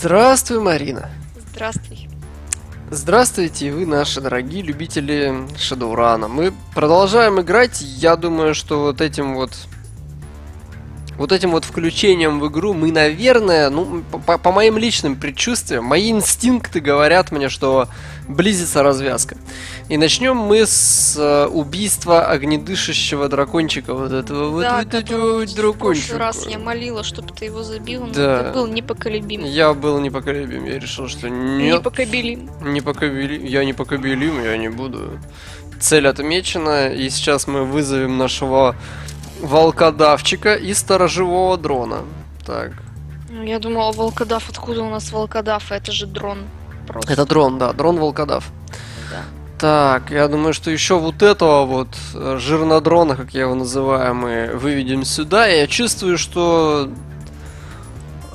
Здравствуй, Марина. Здравствуй. Здравствуйте, вы наши дорогие любители Шадоурана. Мы продолжаем играть. Я думаю, что вот этим вот вот этим вот включением в игру мы, наверное, ну, по, по моим личным предчувствиям, мои инстинкты говорят мне, что близится развязка. И начнем мы с э, убийства огнедышащего дракончика, вот этого да, вот, этого вот дракончика. В раз я молила, чтобы ты его забил, но Да. ты был непоколебим. Я был непоколебим, я решил, что нет, Непоколебим. непоколебим, я непоколебим, я не буду. Цель отмечена, и сейчас мы вызовем нашего волкодавчика и сторожевого дрона. Так, Ну, Я думала, волкодав, откуда у нас волкодав? Это же дрон. Просто. это дрон, да, дрон-волкодав. Да. Так, я думаю, что еще вот этого вот э, жирнодрона, как я его называю, мы выведем сюда. Я чувствую, что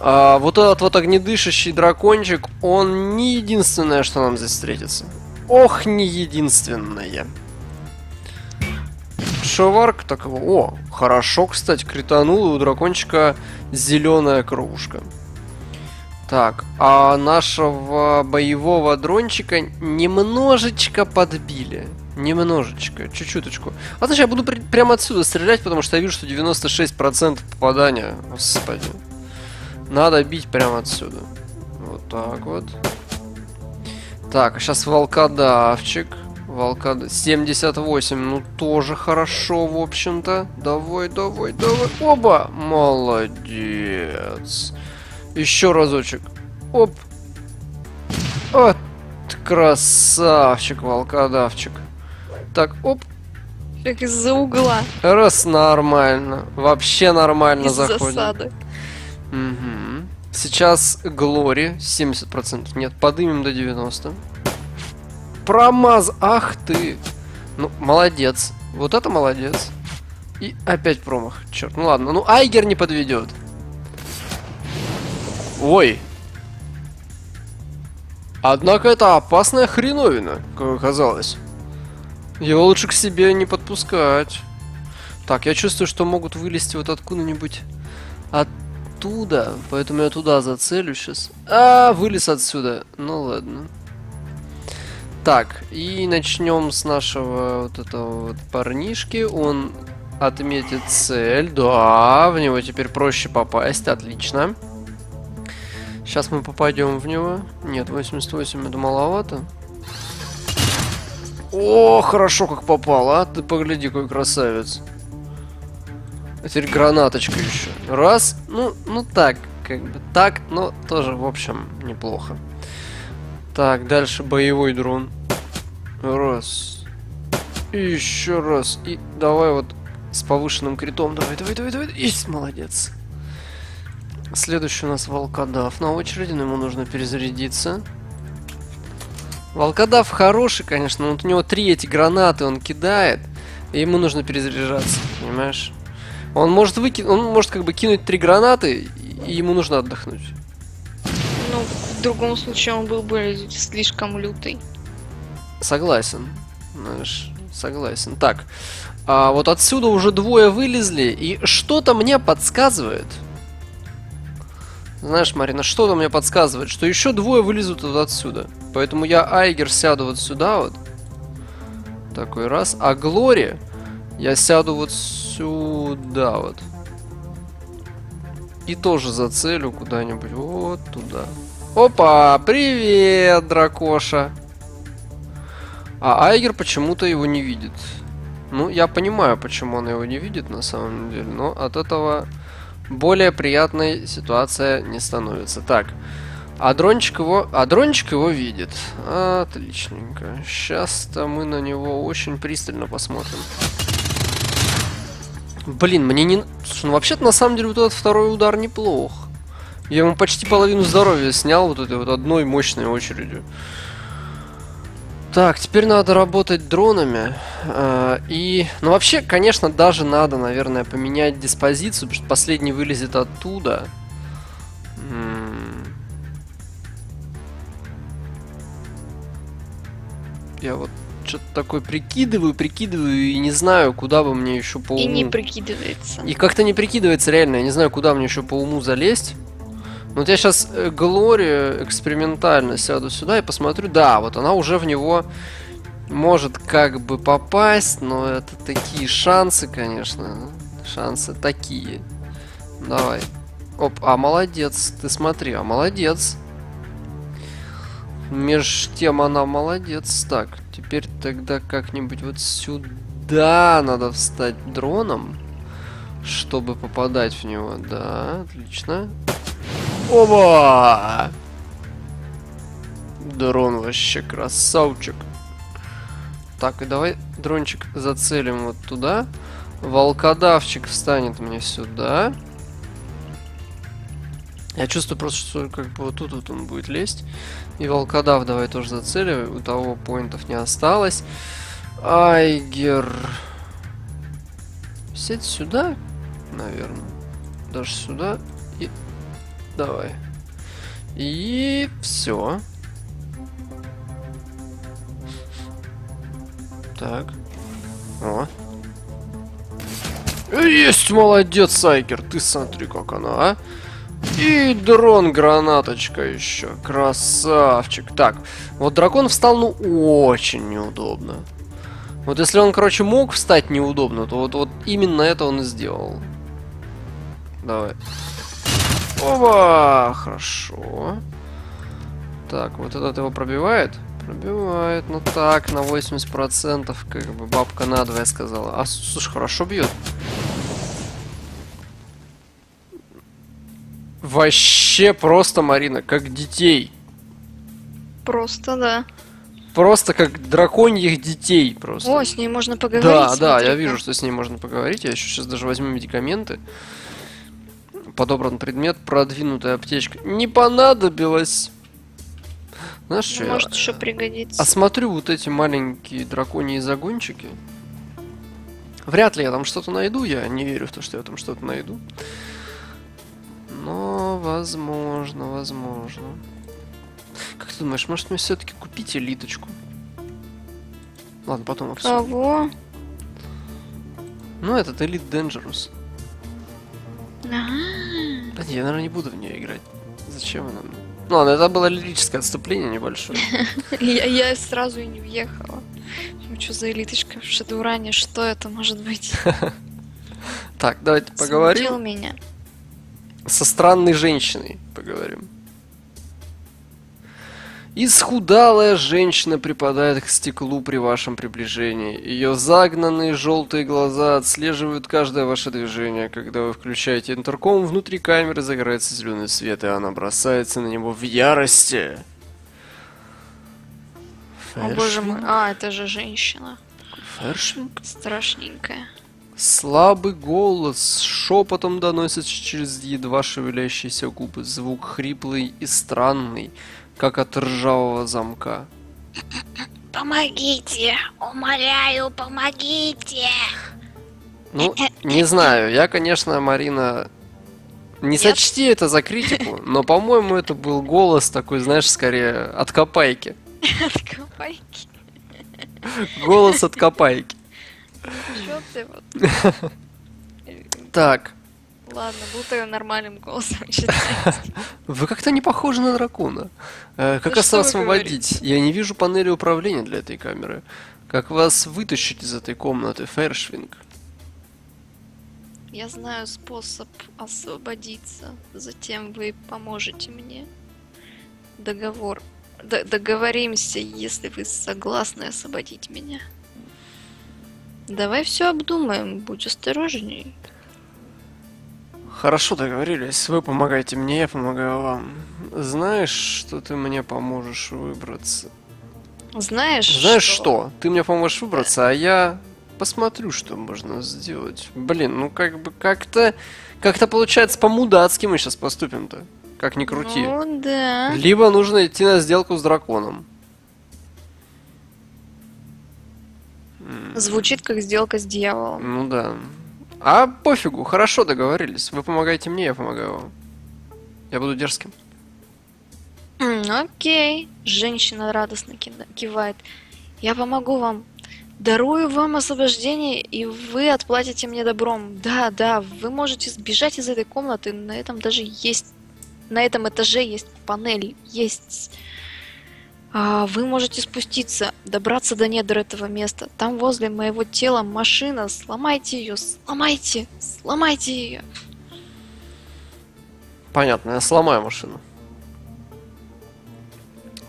а, вот этот вот огнедышащий дракончик, он не единственное, что нам здесь встретится. Ох, не единственное. Шоварк так его... О, хорошо, кстати, кританул, и у дракончика зеленая кровушка. Так, а нашего боевого дрончика немножечко подбили. Немножечко, чуть-чуточку. А значит, я буду при- прямо отсюда стрелять, потому что я вижу, что 96% попадания. Господи. Надо бить прямо отсюда. Вот так вот. Так, сейчас волкодавчик. Волкод... 78, ну тоже хорошо, в общем-то. Давай, давай, давай. Оба! Молодец. Еще разочек. Оп. Вот красавчик, волкодавчик. Так, оп. Как из-за угла, Раз нормально. Вообще нормально из заходим. засады. Мгм. Сейчас Глори 70%. Нет, подымем до 90. Промаз. Ах ты. Ну, молодец. Вот это молодец. И опять промах. Черт, ну ладно. Ну, Айгер не подведет. Ой. Однако это опасная хреновина, как оказалось. Его лучше к себе не подпускать. Так, я чувствую, что могут вылезти вот откуда-нибудь оттуда, поэтому я туда зацелю сейчас. А, вылез отсюда. Ну ладно. Так, и начнем с нашего вот этого вот парнишки. Он отметит цель. Да, в него теперь проще попасть. Отлично. Сейчас мы попадем в него. Нет, 88 это маловато. О, хорошо как попал, а? Ты погляди, какой красавец. А теперь гранаточка еще. Раз. Ну, ну так, как бы так, но тоже, в общем, неплохо. Так, дальше боевой дрон. Раз. И еще раз. И давай вот с повышенным критом. Давай, давай, давай, давай. Есть, молодец. Следующий у нас волкодав на очереди, но ему нужно перезарядиться. Волкодав хороший, конечно, но вот у него три эти гранаты он кидает, и ему нужно перезаряжаться, понимаешь? Он может выкинуть, он может как бы кинуть три гранаты, и ему нужно отдохнуть. Ну, в другом случае он был бы слишком лютый. Согласен. Знаешь, согласен. Так, а вот отсюда уже двое вылезли, и что-то мне подсказывает. Знаешь, Марина, что-то мне подсказывает, что еще двое вылезут вот отсюда. Поэтому я Айгер сяду вот сюда вот. Такой раз. А Глори я сяду вот сюда вот. И тоже зацелю куда-нибудь вот туда. Опа, привет, дракоша. А Айгер почему-то его не видит. Ну, я понимаю, почему он его не видит на самом деле, но от этого более приятной ситуация не становится. Так, а дрончик его, а дрончик его видит. Отличненько. Сейчас-то мы на него очень пристально посмотрим. Блин, мне не... Слушай, ну вообще-то на самом деле вот этот второй удар неплох. Я ему почти половину здоровья снял вот этой вот одной мощной очередью. Так, теперь надо работать дронами. э, и, ну вообще, конечно, даже надо, наверное, поменять диспозицию, потому что последний вылезет оттуда. Я вот что-то такое прикидываю, прикидываю и не знаю, куда бы мне еще по уму. И не прикидывается. И как-то не прикидывается реально, я не знаю, куда мне еще по уму залезть. Ну, Вот я сейчас Глори экспериментально сяду сюда и посмотрю. Да, вот она уже в него может как бы попасть, но это такие шансы, конечно. Шансы такие. Давай. Оп, а молодец, ты смотри, а молодец. Меж тем она молодец. Так, теперь тогда как-нибудь вот сюда надо встать дроном, чтобы попадать в него. Да, отлично. Оба! Дрон вообще красавчик. Так, и давай дрончик зацелим вот туда. Волкодавчик встанет мне сюда. Я чувствую просто, что как бы вот тут вот он будет лезть. И волкодав давай тоже зацеливай. У того поинтов не осталось. Айгер. Сядь сюда, наверное. Даже сюда. Давай. И все. Так. О. Есть, молодец, Айгер. Ты смотри, как она, а. И дрон гранаточка еще. Красавчик. Так, вот дракон встал, ну, очень неудобно. Вот если он, короче, мог встать неудобно, то вот, вот именно это он и сделал. Давай. Оба! Хорошо. Так, вот этот его пробивает? Пробивает, ну так, на 80%, как бы бабка надвое сказала. А, слушай, хорошо бьет. Вообще просто, Марина, как детей. Просто, да. Просто как драконьих детей просто. О, с ней можно поговорить. да, да, я вижу, что с ней можно поговорить. Я еще сейчас даже возьму медикаменты. Подобран предмет, продвинутая аптечка. Не понадобилось. Знаешь, что Ну, я Может, еще пригодится. осмотрю вот эти маленькие драконьи загончики. Вряд ли я там что-то найду, я не верю в то, что я там что-то найду. Но, возможно, возможно. Как ты думаешь, может мне все-таки купить элиточку? Ладно, потом обсудим. Кого? Ну, этот Elite Dangerous. Да не, я, наверное, не буду в нее играть. Зачем она мне? Ну ладно, это было лирическое отступление небольшое. Я, сразу и не въехала. Ну, что за элиточка в Шадуране? Что это может быть? Так, давайте поговорим. меня. Со странной женщиной поговорим. Исхудалая женщина припадает к стеклу при вашем приближении. Ее загнанные желтые глаза отслеживают каждое ваше движение. Когда вы включаете интерком, внутри камеры загорается зеленый свет, и она бросается на него в ярости. О боже мой. А, это же женщина. Фершинг? Страшненькая. Слабый голос шепотом доносится через едва шевелящиеся губы. Звук хриплый и странный, как от ржавого замка. Помогите! Умоляю, помогите! Ну, не знаю, я, конечно, Марина, не Нет? сочти это за критику, но, по-моему, это был голос такой, знаешь, скорее от копайки. Копайки. Голос от копайки. Чё ты вот? Так, Ладно, буду нормальным голосом читать. вы как-то не похожи на дракона. Э, как вас освободить? Я не вижу панели управления для этой камеры. Как вас вытащить из этой комнаты, Фершвинг? Я знаю способ освободиться. Затем вы поможете мне. Договор. Д- договоримся, если вы согласны освободить меня. Давай все обдумаем, будь осторожней. Хорошо договорились. Вы помогаете мне, я помогаю вам. Знаешь, что ты мне поможешь выбраться? Знаешь, Знаешь что? Ты мне поможешь выбраться, а я посмотрю, что можно сделать. Блин, ну как бы как-то... Как-то получается по-мудацки мы сейчас поступим-то. Как ни крути. Ну да. Либо нужно идти на сделку с драконом. Звучит как сделка с дьяволом. Ну да. А пофигу, хорошо договорились. Вы помогаете мне, я помогаю вам. Я буду дерзким. Окей. Женщина радостно кивает. Я помогу вам. Дарую вам освобождение, и вы отплатите мне добром. Да, да, вы можете сбежать из этой комнаты, на этом даже есть на этом этаже есть панель, есть... А, вы можете спуститься, добраться до недр этого места. Там возле моего тела машина. Сломайте ее, сломайте, сломайте ее. Понятно, я сломаю машину.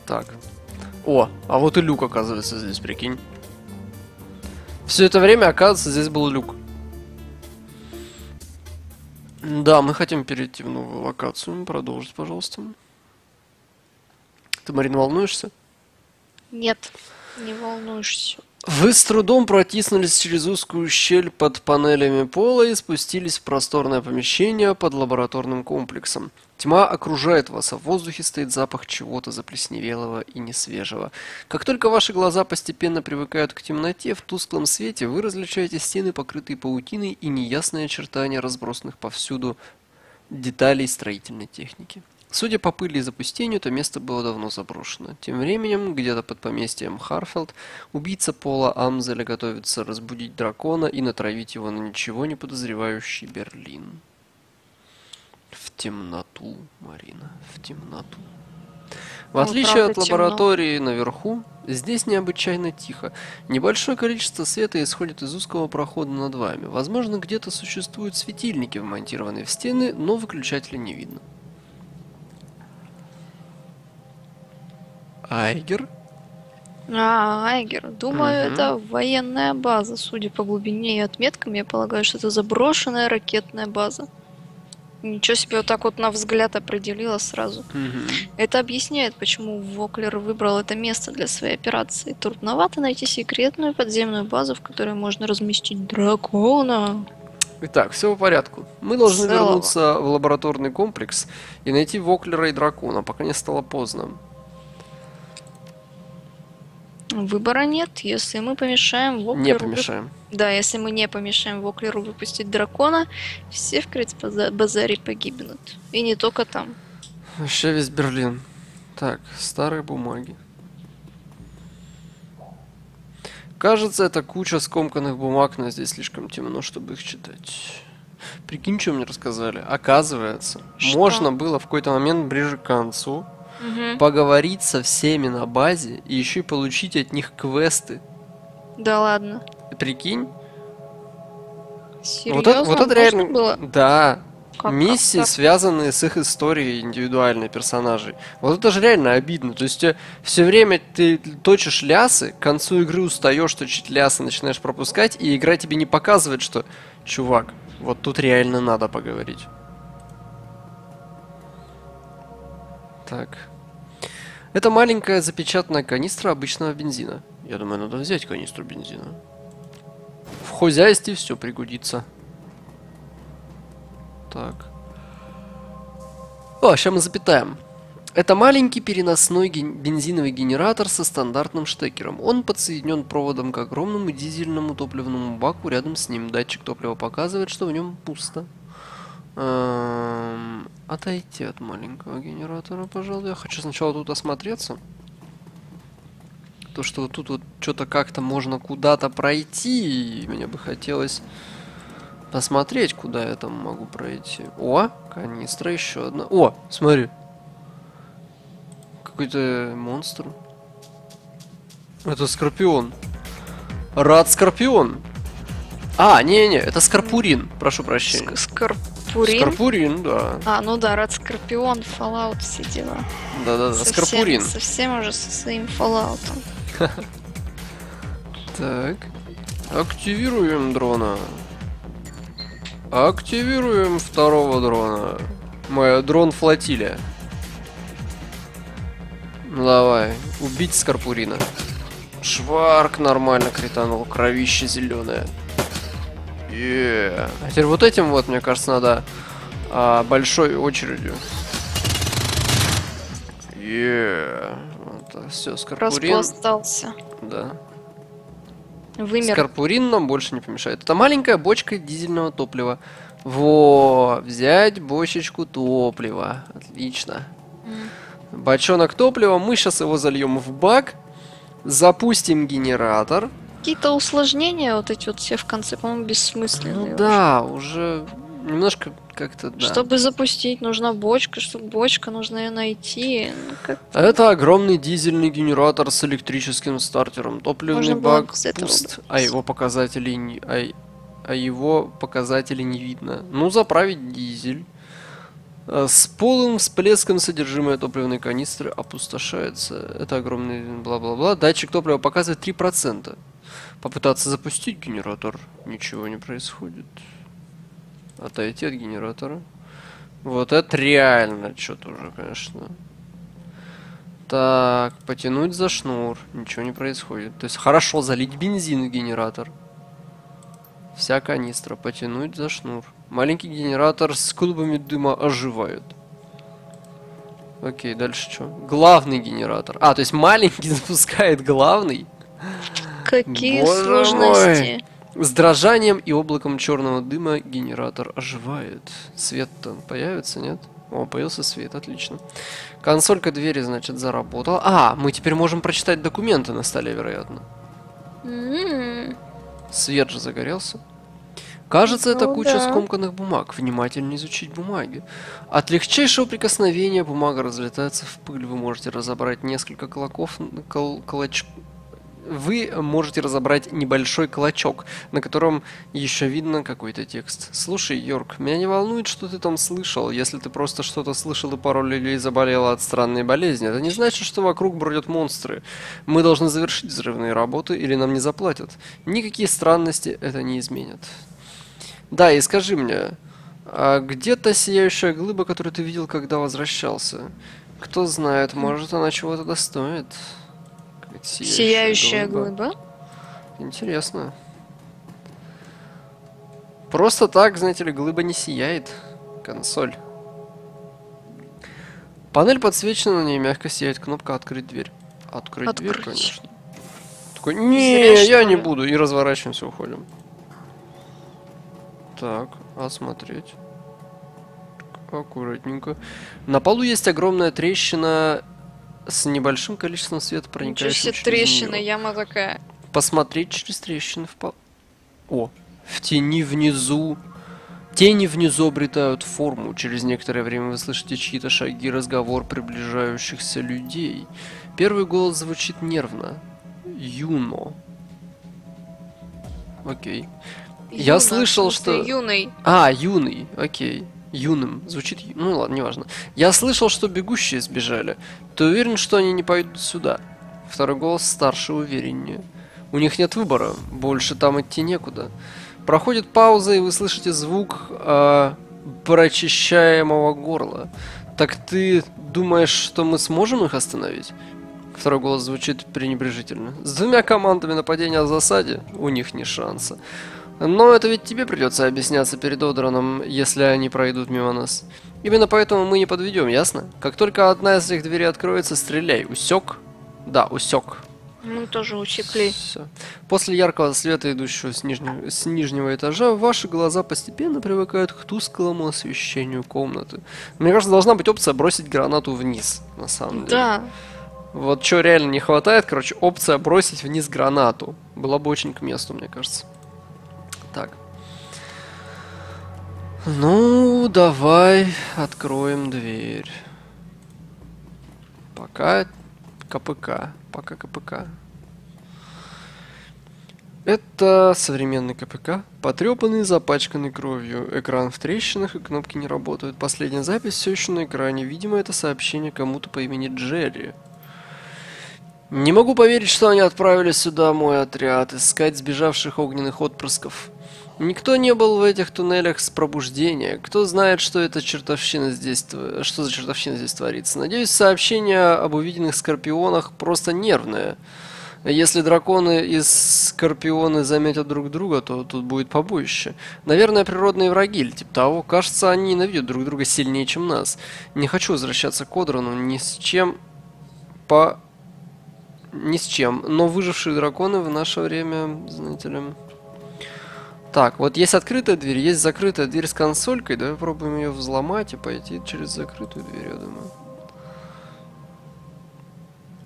Так. О, а вот и люк, оказывается, здесь, прикинь. Все это время, оказывается, здесь был люк. Да, мы хотим перейти в новую локацию. Продолжить, пожалуйста. Ты, Марина, волнуешься? Нет, не волнуешься. Вы с трудом протиснулись через узкую щель под панелями пола и спустились в просторное помещение под лабораторным комплексом. Тьма окружает вас, а в воздухе стоит запах чего-то заплесневелого и несвежего. Как только ваши глаза постепенно привыкают к темноте, в тусклом свете вы различаете стены, покрытые паутиной и неясные очертания разбросанных повсюду деталей строительной техники. Судя по пыли и запустению, то место было давно заброшено. Тем временем, где-то под поместьем Харфелд, убийца Пола Амзеля готовится разбудить дракона и натравить его на ничего не подозревающий Берлин. В темноту, Марина, в темноту. В Ну, отличие от правда, темно. лаборатории наверху, здесь необычайно тихо. Небольшое количество света исходит из узкого прохода над вами. Возможно, где-то существуют светильники, вмонтированные в стены, но выключателя не видно. Айгер? А, Айгер, думаю, Мгм. это военная база. Судя по глубине и отметкам, я полагаю, что это заброшенная ракетная база. Ничего себе, вот так вот на взгляд определила сразу. Мгм. Это объясняет, почему Воклер выбрал это место для своей операции. Трудновато найти секретную подземную базу, в которой можно разместить дракона. Итак, все по порядку. Мы должны Целого. вернуться в лабораторный комплекс и найти Воклера и дракона, пока не стало поздно. Выбора нет, если мы помешаем Воклеру... Не помешаем. Да, если мы не помешаем Воклеру выпустить дракона, все в Крицбазаре погибнут. И не только там. Вообще весь Берлин. Так, старые бумаги. Кажется, это куча скомканных бумаг, но здесь слишком темно, чтобы их читать. Прикинь, что мне рассказали. Оказывается, Что? можно было в какой-то момент ближе к концу Мгм. поговорить со всеми на базе и еще и получить от них квесты. Да ладно. Прикинь? Серьезно? Вот это, вот это реально... было? Да. Как- Миссии, как- связанные с их историей индивидуальной персонажей. Вот это же реально обидно. То есть все время ты точишь лясы, к концу игры устаешь точить лясы, начинаешь пропускать, и игра тебе не показывает, что чувак, вот тут реально надо поговорить. Так. Это маленькая запечатанная канистра обычного бензина. Я думаю, надо взять канистру бензина. В хозяйстве все пригодится. Так. О, сейчас мы запитаем. Это маленький переносной ген- бензиновый генератор со стандартным штекером. Он подсоединен проводом к огромному дизельному топливному баку. Рядом с ним датчик топлива показывает, что в нем пусто. Эм, отойти от маленького генератора, пожалуй. Я хочу сначала тут осмотреться. То, что вот тут вот что-то как-то можно куда-то пройти, и мне бы хотелось посмотреть, куда я там могу пройти. О, канистра еще одна. О, смотри. Какой-то монстр. Это Скорпион. Рад Скорпион. А, не-не, это Скорпурин. Прошу прощения. Скорпурин? Скорпурин, да. А, ну да, Рад Скорпион, Fallout, все дела. Да-да-да, Совсем- Скорпурин. Совсем уже со своим Fallout. Так. Активируем дрона. Активируем второго дрона. Моя дрон флотилия. Ну давай, убить Скорпурина. Шварк нормально кританул, кровище зеленое. Е. А теперь вот этим вот, мне кажется, надо а, большой очередью. Е. Вот, все, Скорпурин. Распластался. Да. Вымер. Скорпурин нам больше не помешает. Это маленькая бочка дизельного топлива. Во, взять бочечку топлива. Отлично. М. Бочонок топлива, мы сейчас его зальем в бак, запустим генератор. Какие-то усложнения вот эти вот все в конце, по-моему, бессмысленные. Ну да, уже Немножко как-то, да. Чтобы запустить, нужна бочка, чтобы бочка, нужно ее найти. Ну, как... А Это огромный дизельный генератор с электрическим стартером. Топливный Можно бак пуст, а его показатели не, а, а его показатели не видно. Ну, заправить дизель. А, С полным всплеском содержимое топливной канистры опустошается. Это огромный бла-бла-бла. Датчик топлива показывает 3%. Попытаться запустить генератор. Ничего не происходит. Отойти от генератора. Вот это реально что-то уже, конечно. Так, потянуть за шнур. Ничего не происходит. То есть хорошо залить бензин в генератор. Вся канистра. Потянуть за шнур. Маленький генератор с клубами дыма оживает. Окей, дальше что? Главный генератор. А, то есть маленький запускает главный. Какие Боже сложности. С дрожанием и облаком черного дыма генератор оживает. Свет-то появится, нет? О, появился свет, отлично. Консолька двери, значит, заработала. А, мы теперь можем прочитать документы на столе, вероятно. Свет же загорелся. Кажется, это Ну куча да. скомканных бумаг. Внимательно изучить бумаги. От легчайшего прикосновения бумага разлетается в пыль. Вы можете разобрать несколько клоков, кол- клоч- Вы можете разобрать небольшой клочок, на котором еще видно какой-то текст. Слушай, Йорк, меня не волнует, что ты там слышал. Если ты просто что-то слышал и пару или заболела от странной болезни, это не значит, что вокруг бродят монстры. Мы должны завершить взрывные работы, или нам не заплатят. Никакие странности это не изменят. Да, и скажи мне, а где та сияющая глыба, которую ты видел, когда возвращался? Кто знает, может она чего-то достоит. Какая-то Сияющая глыба. Интересно. Просто так, знаете ли, глыба не сияет. Консоль. Панель подсвечена, на ней мягко сияет кнопка «Открыть дверь». Открыть, дверь, Открыть. конечно. Такой, не, Зря, я не ли?» буду. И разворачиваемся, уходим. Так, осмотреть. Аккуратненько. На полу есть огромная трещина с небольшим количеством света, себе через трещина, неё. яма такая. Посмотреть через трещины в пол. О, в тени внизу. Тени внизу обретают форму. Через некоторое время вы слышите чьи-то шаги, разговор приближающихся людей. Первый голос звучит нервно. Юно. Окей. Я Юна, слышал, в смысле, что- Юный. А, юный, окей. Юным. Звучит... Ну ладно, неважно. Я слышал, что бегущие сбежали. Ты уверен, что они не пойдут сюда? Второй голос старше увереннее. У них нет выбора. Больше там идти некуда. Проходит пауза, и вы слышите звук э, прочищаемого горла. Так ты думаешь, что мы сможем их остановить? Второй голос звучит пренебрежительно. С двумя командами нападения в засаде у них не шанса. Но это ведь тебе придется объясняться перед Одраном, если они пройдут мимо нас. Именно поэтому мы не подведем, ясно? Как только одна из этих дверей откроется, стреляй. Усек? Да, усек. Мы тоже учекли. Всё. После яркого света, идущего с нижнего, с нижнего этажа, ваши глаза постепенно привыкают к тусклому освещению комнаты. Мне кажется, должна быть опция бросить гранату вниз, на самом деле. Да. Вот что реально не хватает, короче, опция бросить вниз гранату. Была бы очень к месту, мне кажется. Так. Ну, давай откроем дверь. Пока КПК. Пока КПК. Это современный КПК, потрепанный, запачканный кровью. Экран в трещинах и кнопки не работают. Последняя запись все еще на экране. Видимо, это сообщение кому-то по имени Джерри. Не могу поверить, что они отправили сюда мой отряд, искать сбежавших огненных отпрысков. Никто не был в этих туннелях с пробуждения. Кто знает, что это чертовщина здесь, что за чертовщина здесь творится. Надеюсь, сообщение об увиденных скорпионах просто нервное. Если драконы и скорпионы заметят друг друга, то тут будет побоище. Наверное, природные враги или типа того. Кажется, они ненавидят друг друга сильнее, чем нас. Не хочу возвращаться к Одрану ни с чем по... Ни с чем. Но выжившие драконы в наше время, знаете ли... Так, вот есть открытая дверь, есть закрытая дверь с консолькой. Давай попробуем ее взломать и пойти через закрытую дверь, я думаю.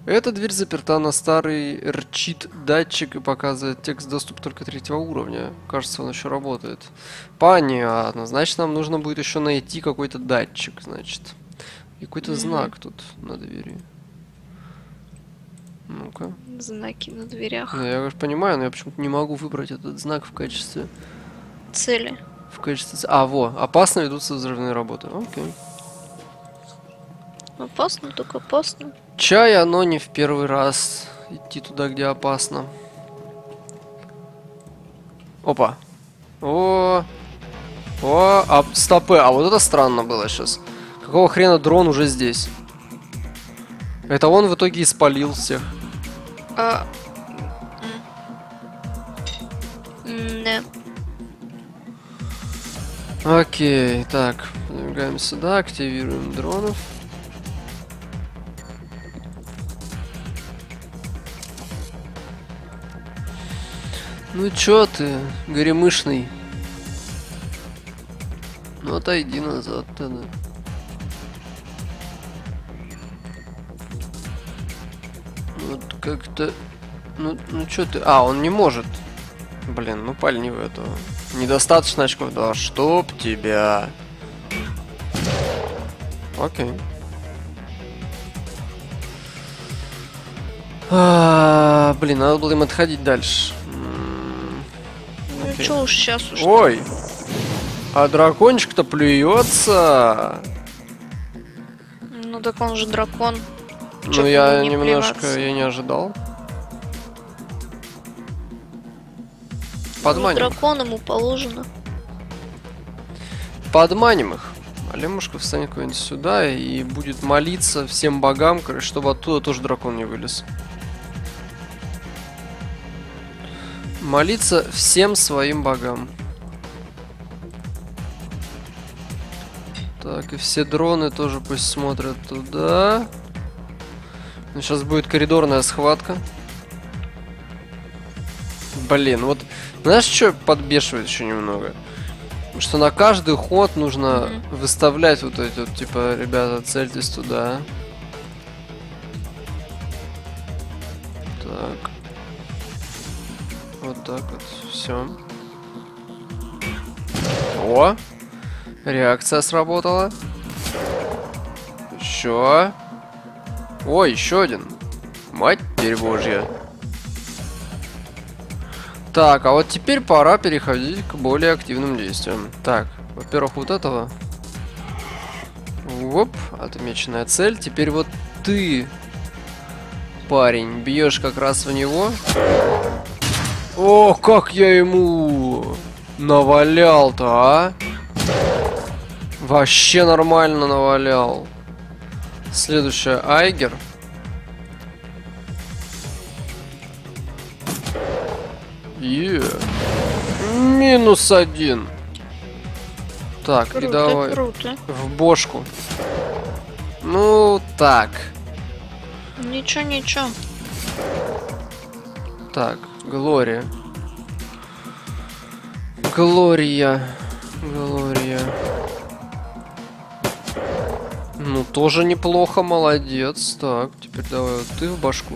Эта дверь заперта на старый рчит датчик и показывает текст доступ только третьего уровня. Кажется, он еще работает. Понятно. Значит, нам нужно будет еще найти какой-то датчик, значит. И какой-то Мгм. знак тут на двери. Ну-ка. Знаки на дверях. Ну, я, конечно, понимаю, но я почему-то не могу выбрать этот знак в качестве... Цели. В качестве... А, во, опасно ведутся взрывные работы. Окей. Опасно, только опасно. Чай, оно не в первый раз идти туда, где опасно. Опа. О, о, а, стопы, а вот это странно было сейчас. Какого хрена дрон уже здесь? Это он в итоге испалил всех. А... Да. Окей, так, подвигаем сюда, активируем дронов. Ну чё ты, горемышный? Ну отойди назад тогда. Как-то... Ну, ну чё ты... А, он не может. Блин, ну пальни в этого. Недостаточно очков, да чтоб тебя. Окей. А, блин, надо было им отходить дальше. Ну чё уж сейчас уж. Ой! А дракончик-то плюется. Ну так он же дракон. Ну я не немножко, плеваться? я не ожидал. Ну, Подманим. дракон ему положено. Подманим их. А Лемушка встанет куда-нибудь сюда и будет молиться всем богам, чтобы оттуда тоже дракон не вылез. Молиться всем своим богам. Так, и все дроны тоже пусть смотрят туда. Сейчас будет коридорная схватка. Блин, вот знаешь, что подбешивает еще немного? Что на каждый ход нужно Мгм. выставлять вот эти вот, типа, ребята, цельтесь туда. Так. Вот так вот, все. О! Реакция сработала. Еще. Ой, еще один. Матерь божья. Так, а вот теперь пора переходить к более активным действиям. Так, во-первых, вот этого. Оп, отмеченная цель. Теперь вот ты, парень, бьешь как раз в него. О, как я ему навалял-то, а? Вообще нормально навалял. Следующая Айгер. Е. Минус один. Так, и Круто, давай круто. в бошку. Ну, так. Ничего, ничего. Так, Глория. Глория. Глория. Ну, тоже неплохо, молодец. Так, теперь давай вот ты в башку.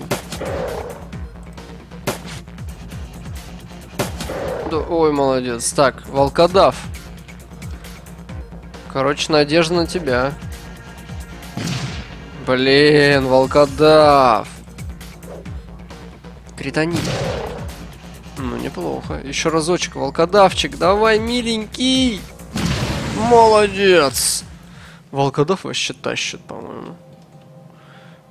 Да, ой, молодец. Так, волкодав. Короче, надежда на тебя. Блин, волкодав. Критонит. Ну, неплохо. Еще разочек, волкодавчик. Давай, миленький. Молодец. Волкодав вообще тащит, по-моему.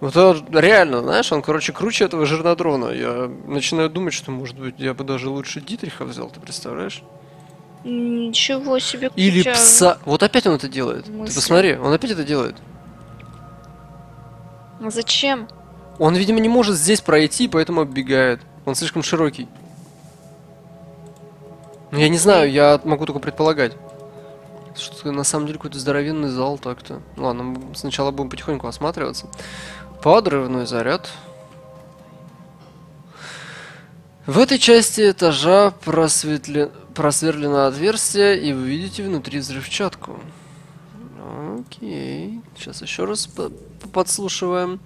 Вот это реально, знаешь, он, короче, круче этого жирнодрона. Я начинаю думать, что, может быть, я бы даже лучше Дитриха взял, ты представляешь? Ничего себе Или крутяга. пса. Вот опять он это делает. Ты Мысли. посмотри, он опять это делает. А Зачем? Он, видимо, не может здесь пройти, поэтому оббегает. Он слишком широкий. Ну, я не знаю, я могу только предполагать. Что на самом деле какой-то здоровенный зал так-то. Ладно, мы сначала будем потихоньку осматриваться. Подрывной заряд. В этой части этажа просветле- просверлено отверстие, и вы видите внутри взрывчатку. Окей. Сейчас еще раз по- подслушиваем.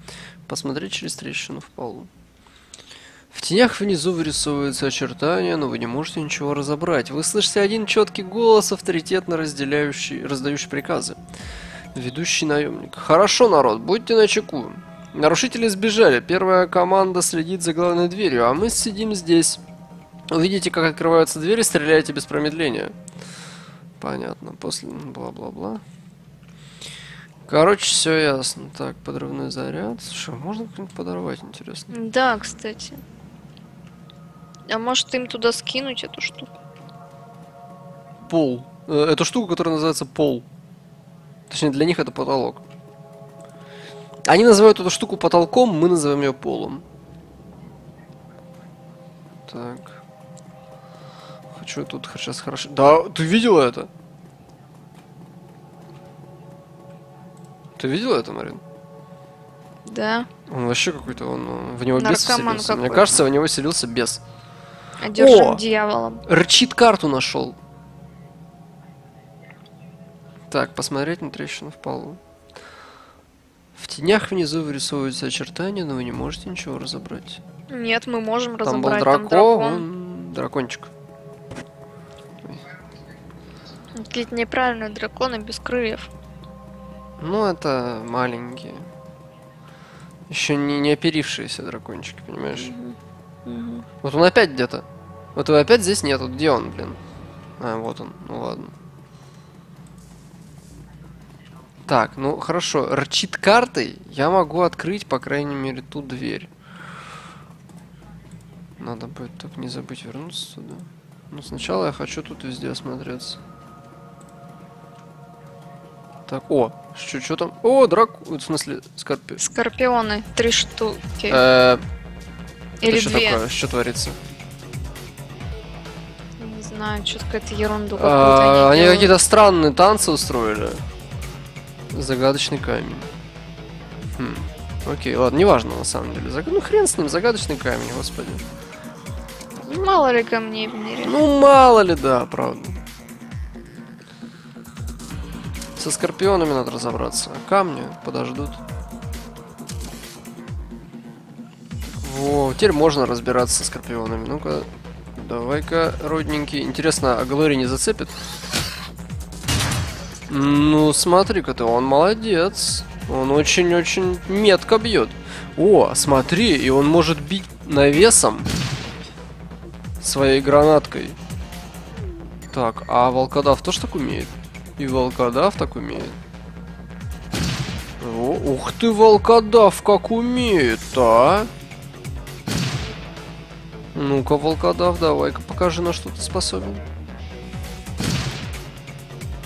Посмотреть через трещину в полу. В тенях внизу вырисовываются очертания, но вы не можете ничего разобрать. Вы слышите один четкий голос, авторитетно разделяющий, раздающий приказы. Ведущий наемник. Хорошо, народ, будьте начеку. Нарушители сбежали. Первая команда следит за главной дверью, а мы сидим здесь. Увидите, как открываются двери, стреляйте без промедления. Понятно. После бла-бла-бла. Короче, все ясно. Так, подрывной заряд. Слушай, а можно как-нибудь подорвать, интересно? Да, кстати. А может им туда скинуть эту штуку? Пол. Э, Эту штуку, которая называется пол. Точнее, для них это потолок. Они называют эту штуку потолком, мы называем ее полом. Так. Хочу тут сейчас хорошо. Да, ты видела это? Ты видела это, Марин? Да. Он вообще какой-то, он в него бес Наркоман вселился. Мне кажется, в него селился бес. Одержим О! дьяволом. Рчит карту нашел. Так, посмотреть на трещину в полу. В тенях внизу вырисовываются очертания, но вы не можете ничего разобрать. Нет, мы можем Там был разобрать. дракон, Там дракон. он- дракончик. Какие-то неправильные драконы без крыльев. Ну, это маленькие. Еще не, не оперившиеся дракончики, понимаешь? Мгм. Вот он опять где-то. Вот его опять здесь нету. Где он, блин? А, вот он. Ну ладно. Так, ну хорошо. Рчит картой. Я могу открыть, по крайней мере, ту дверь. Надо будет только не забыть вернуться сюда. Но сначала я хочу тут везде осмотреться. Так, о, что, что там? О, драк... В смысле, скорпи... Скорпионы. Три штуки. Э, Или что две. такое? Что творится? Не знаю, что-то какая-то ерунду А, Они делают. какие-то странные танцы устроили. Загадочный камень. Хм. Окей, ладно, неважно на самом деле. Заг- Ну хрен с ним, загадочный камень, господи. Мало ли камней в мире. Ну мало ли, да, правда. Со скорпионами надо разобраться. А камни подождут. Во, теперь можно разбираться со скорпионами. Ну-ка, давай-ка, родненький. Интересно, а Глори не зацепит? Ну, смотри-ка ты, он молодец. Он очень-очень метко бьет. О, смотри, и он может бить навесом своей гранаткой. Так, а волкодав тоже так умеет? И волкодав так умеет. О, ух ты, волкодав как умеет, а? Ну-ка, волкодав, давай-ка покажи, на что ты способен.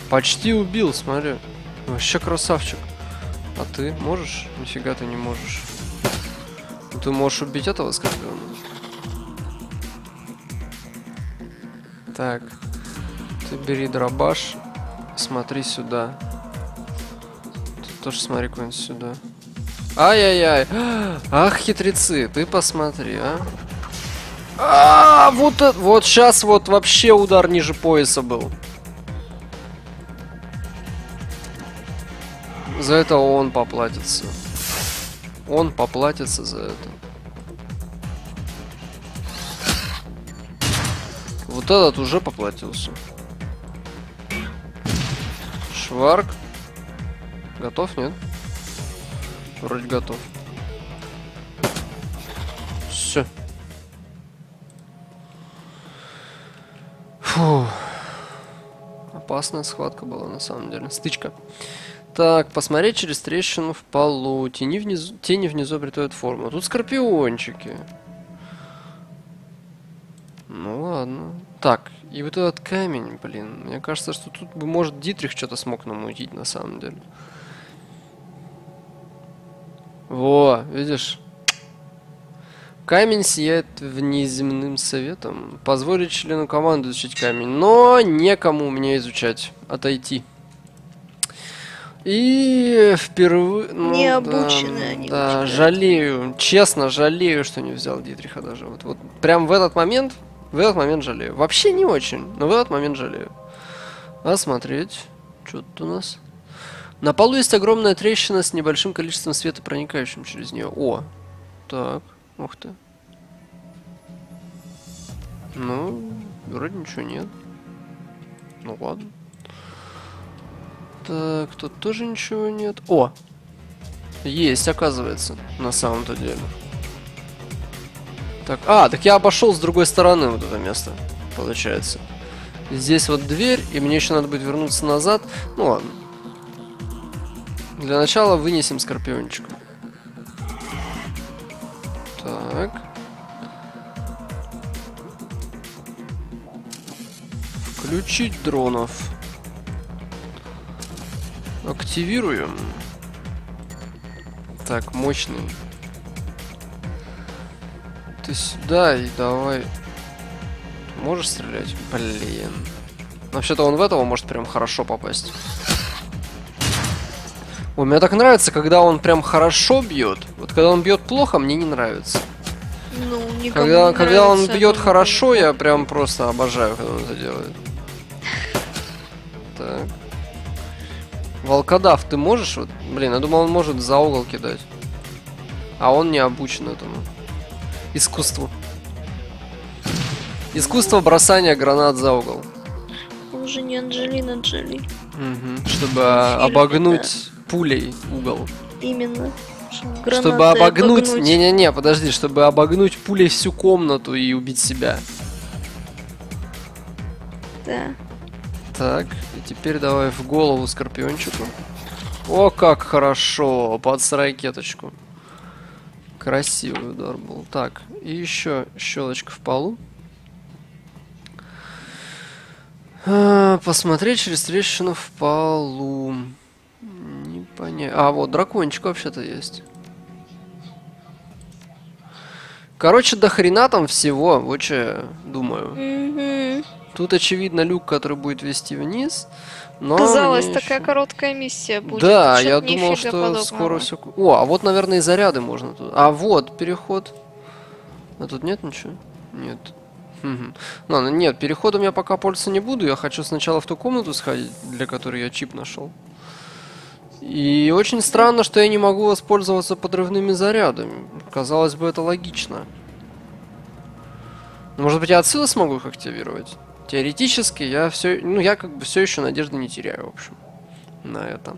Почти убил, смотри. Вообще красавчик. А ты можешь? Нифига ты не можешь. Ты можешь убить этого скорпиона. Так. Ты бери дробаш. Смотри сюда. Ты тоже смотри куда-нибудь сюда. Ай-яй-яй. Ах, хитрецы, ты посмотри, а. А, вот это, вот сейчас вот вообще удар ниже пояса был. За это он поплатится. Он поплатится за это. Вот этот уже поплатился. Шварк. Готов, нет? Вроде готов. Все. Опасная схватка была на самом деле. Стычка. Так, посмотреть через трещину в полу. Тени внизу, тени внизу обретают форму. Тут скорпиончики. Ну ладно. Так, и вот этот камень, блин. Мне кажется, что тут бы, может, Дитрих что-то смог намутить на самом деле. Во, видишь? Камень сияет внеземным советом. Позволить члену команды изучить камень, но некому меня изучать. Отойти. И впервые... ну Необученные да, они Да, жалею. Честно, жалею, что не взял Дитриха даже. Вот, вот прям в этот момент, в этот момент жалею. Вообще не очень, но в этот момент жалею. Осмотреть. Что тут у нас? На полу есть огромная трещина с небольшим количеством света, проникающим через нее. О, так, ух ты. Ну, вроде ничего нет. Ну ладно. Так, тут тоже ничего нет. О! Есть, оказывается, на самом-то деле. Так, а, так я обошел с другой стороны вот это место, получается. Здесь вот дверь, и мне еще надо будет вернуться назад. Ну ладно. Для начала вынесем скорпиончика. Включить дронов. Активируем. Так, мощный. Ты сюда и давай. Можешь стрелять? Блин. Вообще-то он в этого может прям хорошо попасть. Ой, мне так нравится, когда он прям хорошо бьет. Вот когда он бьет плохо, мне не нравится. Ну, Когда, не когда он нравится, бьет ну, хорошо, я прям просто обожаю, когда он это делает. Волкодав, ты можешь? Вот, блин, я думал, он может за угол кидать. А он не обучен этому. Искусству. Искусство бросания гранат за угол. Он же не Анджелина Джоли. Мгм. Чтобы Фильм, обогнуть пулей угол. Именно. чтобы Гранатой обогнуть... Не-не-не, подожди, чтобы обогнуть пулей всю комнату и убить себя. Да. Так, и теперь давай в голову скорпиончику. О, как хорошо! Под ракеточку. Красивый удар был. Так, и еще щелочка в полу. А, посмотреть через трещину в полу. Не понятно. А, вот дракончик вообще-то есть. Короче, до хрена там всего, вот что я думаю. Мгм. Тут, очевидно, люк, который будет вести вниз. Но Казалось, такая ещё- короткая миссия будет. Да, я думал, что подобного. скоро все. О, а вот, наверное, и заряды можно тут. А вот переход. А тут нет ничего? Нет. Мгм. Ладно, нет, переходом я пока пользоваться не буду. Я хочу сначала в ту комнату сходить, для которой я чип нашел. И очень странно, что я не могу воспользоваться подрывными зарядами. Казалось бы, это логично. Может быть, я отсюда смогу их активировать? Теоретически я все, ну я как бы все еще надежды не теряю, в общем, на это.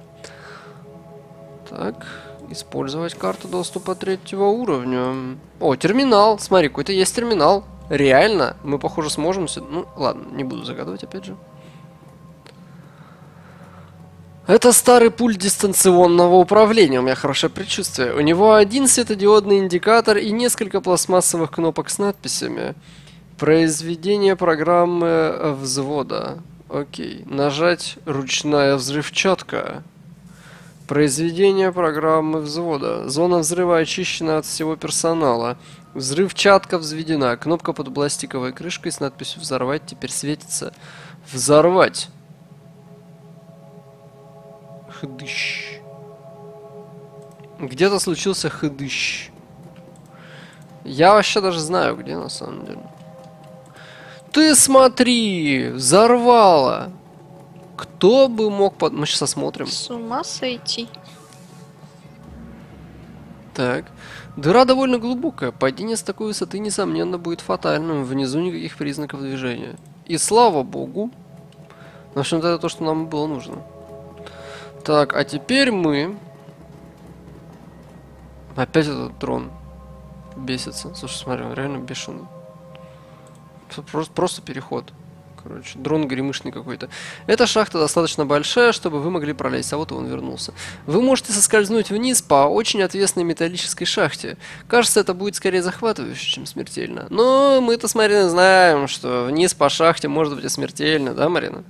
Так, использовать карту доступа третьего уровня. О, терминал, смотри, какой-то есть терминал. Реально, мы, похоже, сможем... Ну, ладно, не буду загадывать, опять же. Это старый пульт дистанционного управления, у меня хорошее предчувствие. У него один светодиодный индикатор и несколько пластмассовых кнопок с надписями. Произведение программы э, взвода. Окей. Нажать ручная взрывчатка. Произведение программы взвода. Зона взрыва очищена от всего персонала. Взрывчатка взведена. Кнопка под пластиковой крышкой с надписью «Взорвать» теперь светится. Взорвать. Хыдыщ. Где-то случился хыдыщ. Я вообще даже знаю, где на самом деле. Ты смотри, взорвало. Кто бы мог... Под... Мы сейчас осмотрим. С ума сойти. Так. Дыра довольно глубокая. Падение с такой высоты, несомненно, будет фатальным. Внизу никаких признаков движения. И слава богу. В общем-то, это то, что нам было нужно. Так, а теперь мы... Опять этот дрон бесится. Слушай, смотри, он реально бешеный. Просто, просто переход. Короче, дрон гремышный какой-то. Эта шахта достаточно большая, чтобы вы могли пролезть, а вот и он вернулся. Вы можете соскользнуть вниз по очень отвесной металлической шахте. Кажется, это будет скорее захватывающе, чем смертельно. Но мы-то с Мариной знаем, что вниз по шахте может быть и смертельно, да, Марина?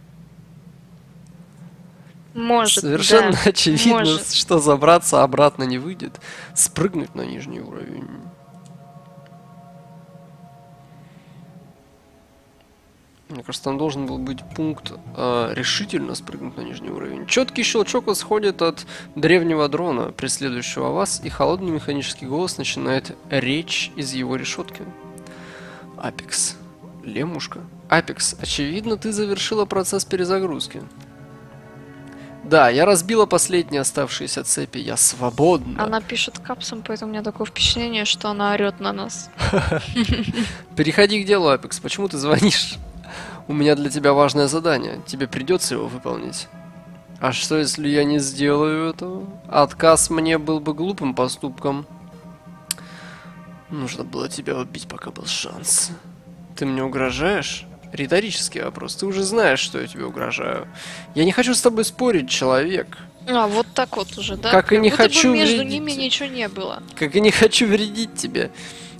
Может, Совершенно да, очевидно, может. что забраться обратно не выйдет. Спрыгнуть на нижний уровень. Мне кажется, там должен был быть пункт э, решительно спрыгнуть на нижний уровень. Четкий щелчок исходит от древнего дрона, преследующего вас, и холодный механический голос начинает речь из его решетки. Апекс. Лемушка. Апекс, очевидно, ты завершила процесс перезагрузки. Да, я разбила последние оставшиеся цепи, я свободна. Она пишет капсом, поэтому у меня такое впечатление, что она орет на нас. Переходи к делу, Апекс. Почему ты звонишь? У меня для тебя важное задание. Тебе придется его выполнить. А что, если я не сделаю этого? Отказ мне был бы глупым поступком. Нужно было тебя убить, пока был шанс. Ты мне угрожаешь? Риторический вопрос. Ты уже знаешь, что я тебе угрожаю. Я не хочу с тобой спорить, человек. А, вот так вот уже, да? Как и не хочу между вредить. ними ничего не было. Как и не хочу вредить тебе.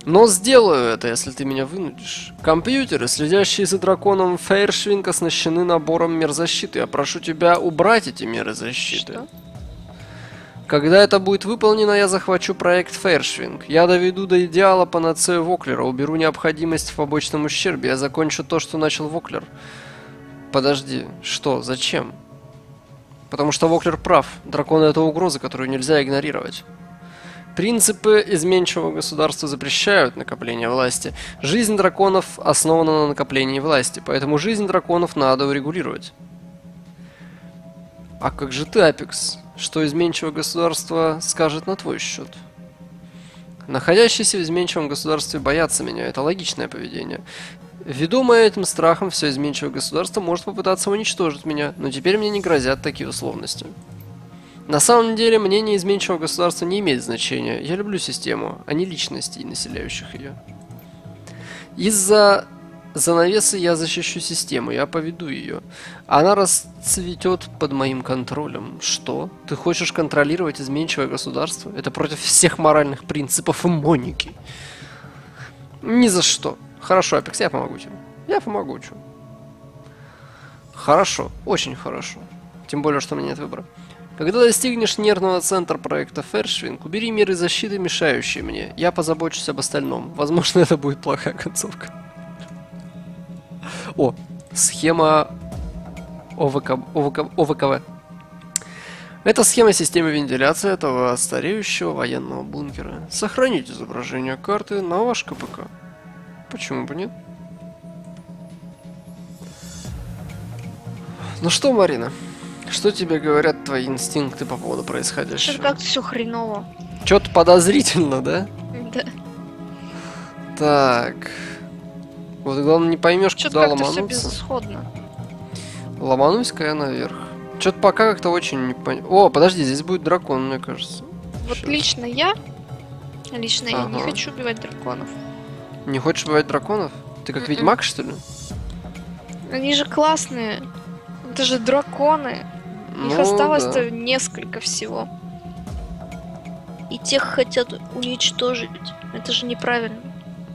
Но сделаю это, если ты меня вынудишь. Компьютеры, следящие за драконом Фейршвинг, оснащены набором мер защиты. Я прошу тебя убрать эти меры защиты. Что? Когда это будет выполнено, я захвачу проект Фейршвинг. Я доведу до идеала панацею Воклера, уберу необходимость в побочном ущербе, я закончу то, что начал Воклер. Подожди, что, зачем? Потому что Воклер прав. Драконы это угроза, которую нельзя игнорировать. Принципы изменчивого государства запрещают накопление власти. Жизнь драконов основана на накоплении власти, поэтому жизнь драконов надо урегулировать. А как же ты, Апекс? Что изменчивое государство скажет на твой счет? Находящиеся в изменчивом государстве боятся меня. Это логичное поведение. Ведомое этим страхом, все изменчивое государство может попытаться уничтожить меня, но теперь мне не грозят такие условности. На самом деле, мнение изменчивого государства не имеет значения. Я люблю систему, а не личностей, населяющих ее. Из-за занавесы я защищу систему, я поведу ее. Она расцветет под моим контролем. Что? Ты хочешь контролировать изменчивое государство? Это против всех моральных принципов и Моники. Ни за что. Хорошо, Апекс, я помогу тебе. Я помогу, чё. Хорошо, очень хорошо. Тем более, что у меня нет выбора. Когда достигнешь нервного центра проекта Фершвинг, убери меры защиты, мешающие мне. Я позабочусь об остальном. Возможно, это будет плохая концовка. О, схема ОВК, ОВК, ОВКВ. Это схема системы вентиляции этого стареющего военного бункера. Сохраните изображение карты на ваш КПК. Почему бы нет? Ну что, Марина, что тебе говорят твои инстинкты по поводу происходящего? как все хреново. Что-то подозрительно, да? Да. Так. Вот главное не поймешь, куда как-то все ломануться. безысходно. Ломанусь-ка я наверх. Что-то пока как-то очень не пон... О, подожди, здесь будет дракон, мне кажется. Вот Щас. лично я, лично я не Ага. хочу убивать драконов. Не хочешь убивать драконов? Ты как Мгм. ведьмак, что ли? Они же классные. Это же драконы. Их Ну, осталось-то да. несколько всего. И тех хотят уничтожить. Это же неправильно.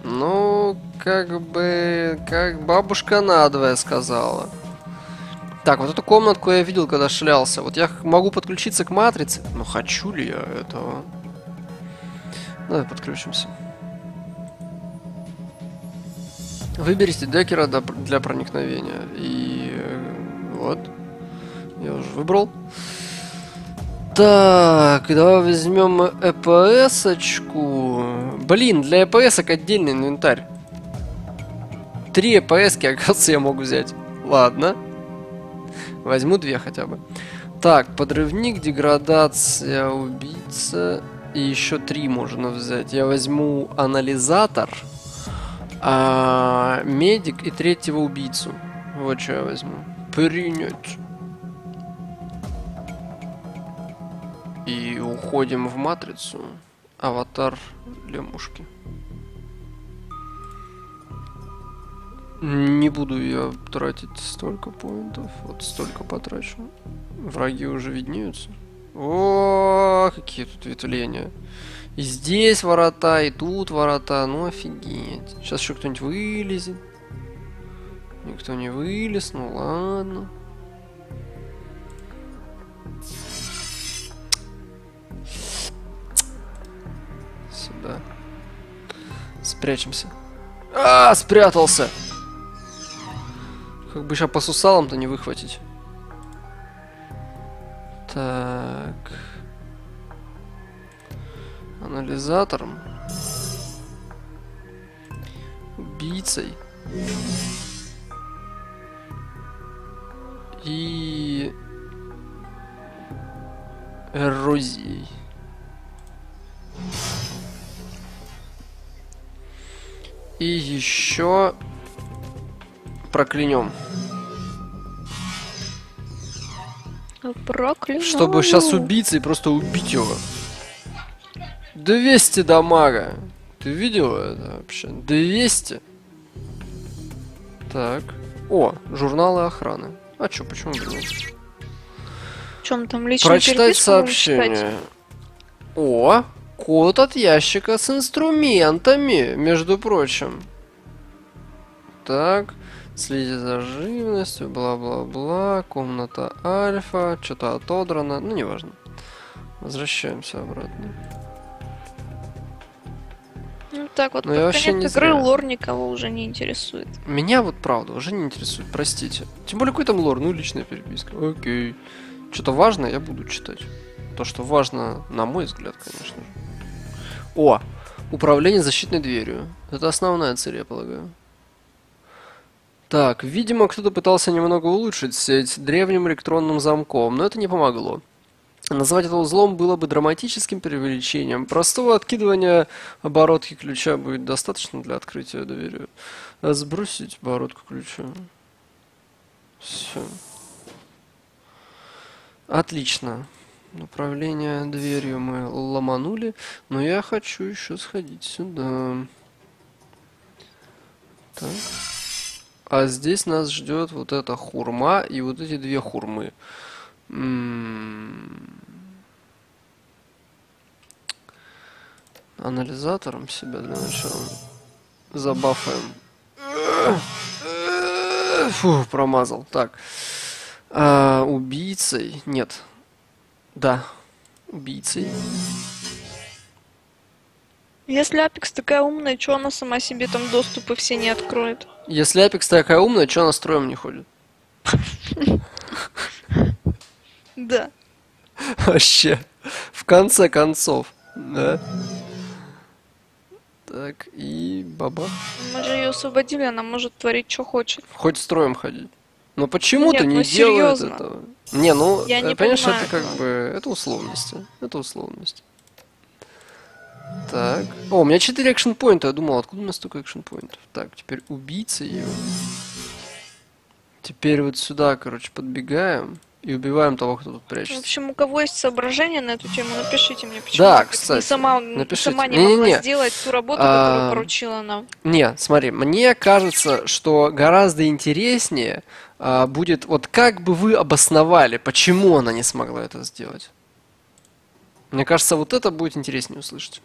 Ну, как бы, как бабушка надвое сказала. Так, вот эту комнатку я видел, когда шлялся. Вот я могу подключиться к матрице. Но хочу ли я этого? Давай подключимся. Выберите декера для проникновения. И э, вот. Я уже выбрал. Так, давай возьмем ЭПС-очку. Блин, для ЭПС отдельный инвентарь. Три ЭПСки, оказывается, я могу взять. Ладно. Возьму две хотя бы. Так, подрывник, деградация, убийца. И еще три можно взять. Я возьму анализатор, а, медик и третьего убийцу. Вот что я возьму. Принять. И уходим в матрицу. Аватар лемушки. Не буду я тратить столько поинтов. Вот столько потрачу. Враги уже виднеются. О, какие тут ветвления. И здесь ворота, и тут ворота. Ну офигеть. Сейчас еще кто-нибудь вылезет. Никто не вылез, ну ладно. Сюда. Спрячемся. А, спрятался! Как бы сейчас по сусалам-то не выхватить. Так. Анализатором. Убийцей. И... эрозией. И еще проклянем. Проклянул. Чтобы сейчас убийца и просто убить его. 200 дамага. Ты видел это вообще? 200. Так. О, журналы охраны. А чё, почему бы нет? В чем там лично Прочитать сообщение. О, код от ящика с инструментами, между прочим. Так, следи за живностью, бла-бла-бла, комната альфа, что-то отодрано, ну неважно. Возвращаемся обратно. Ну так вот, Но под я вообще конец не игры зря. лор никого уже не интересует. Меня вот правда уже не интересует, простите. Тем более какой там лор, ну личная переписка. Окей. Что-то важное я буду читать. То, что важно, на мой взгляд, конечно же. О, управление защитной дверью. Это основная цель, я полагаю. Так, видимо, кто-то пытался немного улучшить сеть древним электронным замком, но это не помогло. Назвать это узлом было бы драматическим преувеличением. Простого откидывания оборотки ключа будет достаточно для открытия двери. А Сбросить оборотку ключа. Все. Отлично. Управление дверью мы ломанули, но я хочу еще сходить сюда. Так. А здесь нас ждет вот эта хурма и вот эти две хурмы. М. Анализатором себя для начала забафаем. Фу, промазал. Так. А, убийцей? Нет. Да. Убийцей. Если Апекс такая умная, что она сама себе там доступы все не откроет? Если Апекс такая умная, что она строем не ходит? Да. Вообще. В конце концов. Да? Так, и баба. Мы же ее освободили, она может творить, что хочет. Хоть строем ходить. Но почему-то Нет, не ну этого. Не, ну, Я не э, понимаешь, понимаю это как бы... Это условности. Это условности. Так. О, у меня 4 экшн поинта. Я думал, откуда у нас столько экшн поинтов? Так, теперь убийца его. Теперь вот сюда, короче, подбегаем и убиваем того, кто тут В прячется. общем, у кого есть соображения на эту тему, напишите мне, почему Да, кстати, не сама, напишите. сама не Не-не-не. могла сделать ту работу, А, которую поручила нам. Не, смотри, мне кажется, что гораздо интереснее а, будет, вот как бы вы обосновали, почему она не смогла это сделать. Мне кажется, вот это будет интереснее услышать.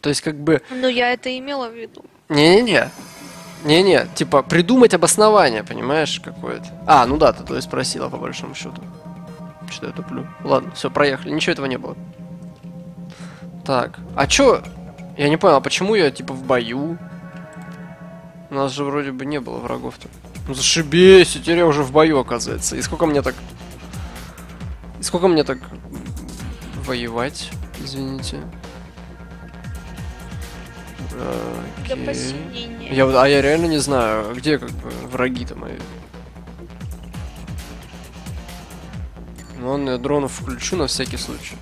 То есть, как бы, Ну, я это имела в виду. не-не-не, не-не, типа, придумать обоснование, понимаешь, какое-то. А, ну да, ты то и спросила, по большому счету. Что я туплю? Ладно, все, проехали, ничего этого не было. Так, а чё? Я не понял, а почему я, типа, в бою? У нас же вроде бы не было врагов-то. Ну зашибись, и теперь я уже в бою, оказывается. И сколько мне так... И сколько мне так воевать, извините? Э, окей. Для. Я, а я реально не знаю, где как бы враги-то мои. Ну, он я дронов включу на всякий случай.